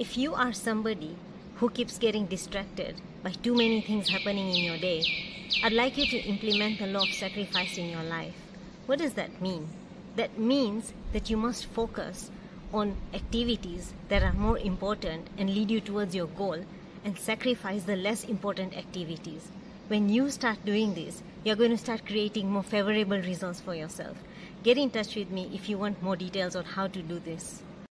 If you are somebody who keeps getting distracted by too many things happening in your day, I'd like you to implement the law of sacrifice in your life. What does that mean? That means that you must focus on activities that are more important and lead you towards your goal and sacrifice the less important activities. When you start doing this, you're going to start creating more favorable results for yourself. Get in touch with me if you want more details on how to do this.